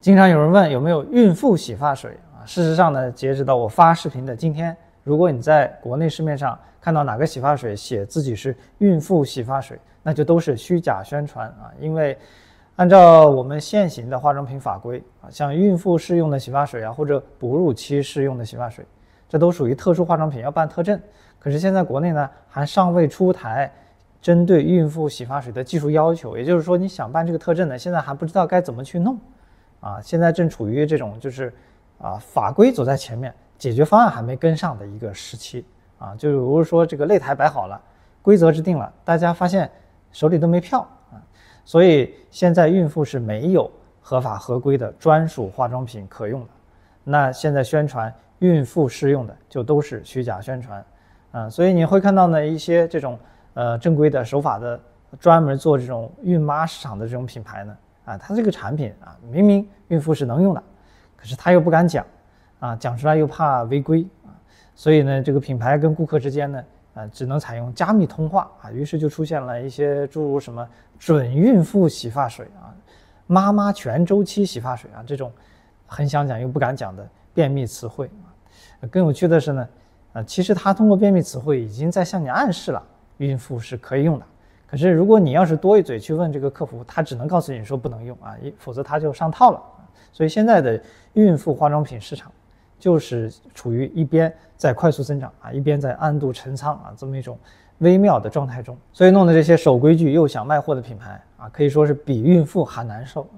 经常有人问有没有孕妇洗发水啊？事实上呢，截止到我发视频的今天，如果你在国内市面上看到哪个洗发水写自己是孕妇洗发水，那就都是虚假宣传啊！因为按照我们现行的化妆品法规啊，像孕妇适用的洗发水啊，或者哺乳期适用的洗发水，这都属于特殊化妆品，要办特证。可是现在国内呢，还尚未出台针对孕妇洗发水的技术要求，也就是说，你想办这个特证呢，现在还不知道该怎么去弄。啊，现在正处于这种就是啊法规走在前面，解决方案还没跟上的一个时期啊。就比如说这个擂台摆好了，规则制定了，大家发现手里都没票啊，所以现在孕妇是没有合法合规的专属化妆品可用的。那现在宣传孕妇适用的就都是虚假宣传啊，所以你会看到呢一些这种呃正规的守法的专门做这种孕妈市场的这种品牌呢。啊，它这个产品啊，明明孕妇是能用的，可是他又不敢讲，啊，讲出来又怕违规啊，所以呢，这个品牌跟顾客之间呢，啊，只能采用加密通话啊，于是就出现了一些诸如什么准孕妇洗发水啊，妈妈全周期洗发水啊这种很想讲又不敢讲的便秘词汇啊。更有趣的是呢，啊，其实他通过便秘词汇已经在向你暗示了孕妇是可以用的。可是，如果你要是多一嘴去问这个客服，他只能告诉你说不能用啊，一否则他就上套了。所以现在的孕妇化妆品市场就是处于一边在快速增长啊，一边在暗度陈仓啊这么一种微妙的状态中。所以弄得这些守规矩又想卖货的品牌啊，可以说是比孕妇还难受。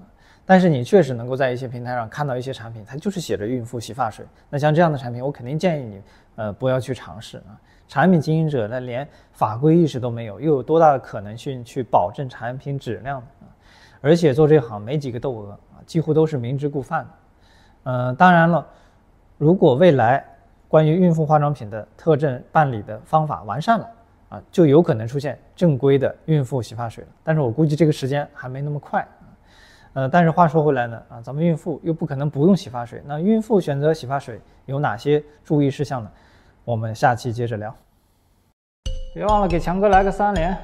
但是你确实能够在一些平台上看到一些产品，它就是写着孕妇洗发水。那像这样的产品，我肯定建议你呃不要去尝试啊。产品经营者那连法规意识都没有，又有多大的可能性去保证产品质量呢？而且做这行没几个窦娥啊，几乎都是明知故犯的。嗯，当然了，如果未来关于孕妇化妆品的特证办理的方法完善了啊，就有可能出现正规的孕妇洗发水了。但是我估计这个时间还没那么快。呃，但是话说回来呢，啊，咱们孕妇又不可能不用洗发水，那孕妇选择洗发水有哪些注意事项呢？我们下期接着聊，别忘了给强哥来个三连。